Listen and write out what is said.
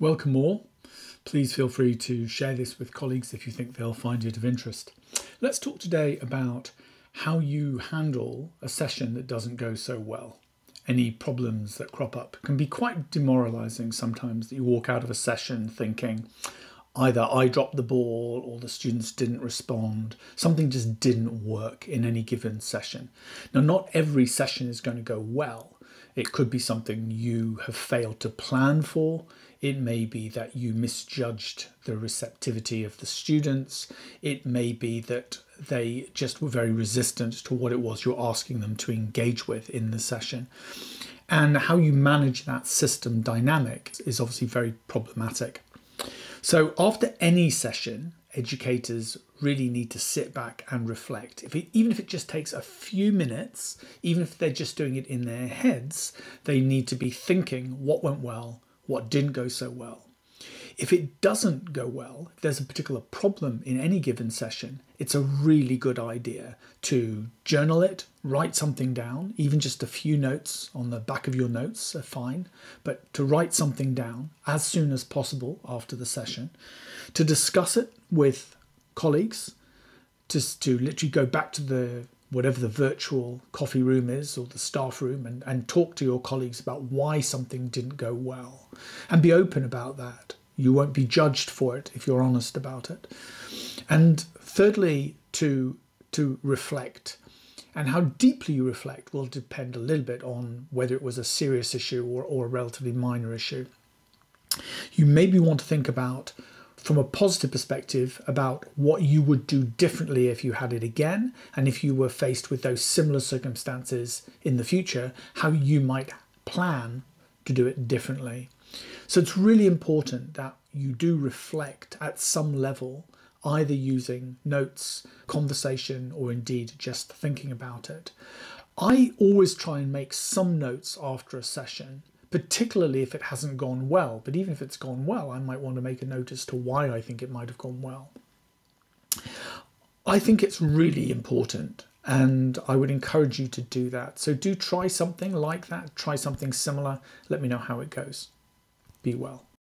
Welcome all. Please feel free to share this with colleagues if you think they'll find it of interest. Let's talk today about how you handle a session that doesn't go so well. Any problems that crop up can be quite demoralizing sometimes that you walk out of a session thinking either I dropped the ball or the students didn't respond, something just didn't work in any given session. Now, not every session is going to go well. It could be something you have failed to plan for. It may be that you misjudged the receptivity of the students. It may be that they just were very resistant to what it was you're asking them to engage with in the session. And how you manage that system dynamic is obviously very problematic. So, after any session, educators really need to sit back and reflect. If it, even if it just takes a few minutes, even if they're just doing it in their heads, they need to be thinking what went well, what didn't go so well. If it doesn't go well, if there's a particular problem in any given session, it's a really good idea to journal it, write something down, even just a few notes on the back of your notes are fine, but to write something down as soon as possible after the session, to discuss it with colleagues, just to literally go back to the whatever the virtual coffee room is or the staff room and, and talk to your colleagues about why something didn't go well and be open about that. You won't be judged for it if you're honest about it. And thirdly, to to reflect. And how deeply you reflect will depend a little bit on whether it was a serious issue or, or a relatively minor issue. You maybe want to think about from a positive perspective about what you would do differently if you had it again and if you were faced with those similar circumstances in the future, how you might plan to do it differently. So it's really important that you do reflect at some level, either using notes, conversation, or indeed just thinking about it. I always try and make some notes after a session particularly if it hasn't gone well. But even if it's gone well, I might want to make a note as to why I think it might have gone well. I think it's really important and I would encourage you to do that. So do try something like that, try something similar. Let me know how it goes. Be well.